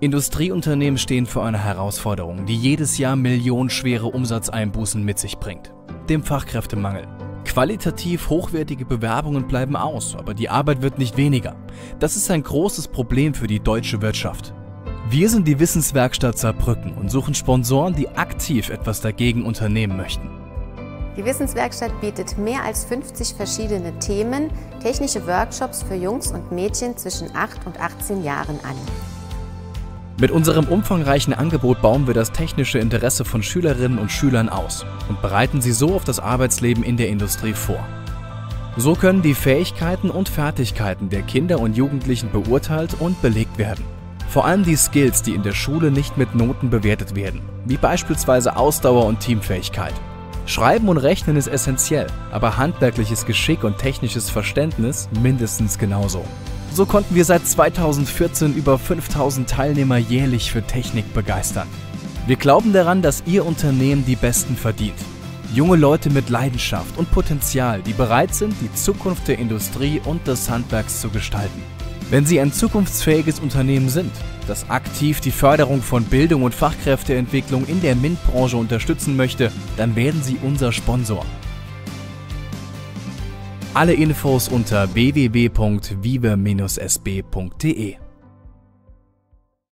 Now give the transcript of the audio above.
Industrieunternehmen stehen vor einer Herausforderung, die jedes Jahr millionenschwere Umsatzeinbußen mit sich bringt. Dem Fachkräftemangel. Qualitativ hochwertige Bewerbungen bleiben aus, aber die Arbeit wird nicht weniger. Das ist ein großes Problem für die deutsche Wirtschaft. Wir sind die Wissenswerkstatt Saarbrücken und suchen Sponsoren, die aktiv etwas dagegen unternehmen möchten. Die Wissenswerkstatt bietet mehr als 50 verschiedene Themen, technische Workshops für Jungs und Mädchen zwischen 8 und 18 Jahren an. Mit unserem umfangreichen Angebot bauen wir das technische Interesse von Schülerinnen und Schülern aus und bereiten sie so auf das Arbeitsleben in der Industrie vor. So können die Fähigkeiten und Fertigkeiten der Kinder und Jugendlichen beurteilt und belegt werden. Vor allem die Skills, die in der Schule nicht mit Noten bewertet werden, wie beispielsweise Ausdauer und Teamfähigkeit. Schreiben und Rechnen ist essentiell, aber handwerkliches Geschick und technisches Verständnis mindestens genauso. So konnten wir seit 2014 über 5000 Teilnehmer jährlich für Technik begeistern. Wir glauben daran, dass Ihr Unternehmen die Besten verdient. Junge Leute mit Leidenschaft und Potenzial, die bereit sind, die Zukunft der Industrie und des Handwerks zu gestalten. Wenn Sie ein zukunftsfähiges Unternehmen sind, das aktiv die Förderung von Bildung und Fachkräfteentwicklung in der MINT-Branche unterstützen möchte, dann werden Sie unser Sponsor. Alle Infos unter www.vive-sb.de